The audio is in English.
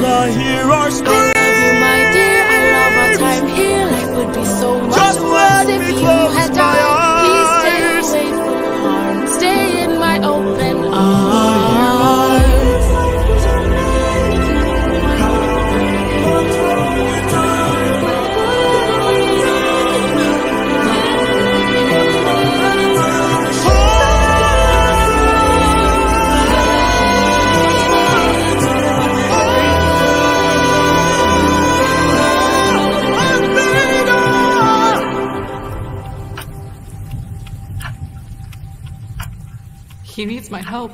All I hear are I love you, my dear. I love our time here. Life would be so much Just worse if you had He needs my help.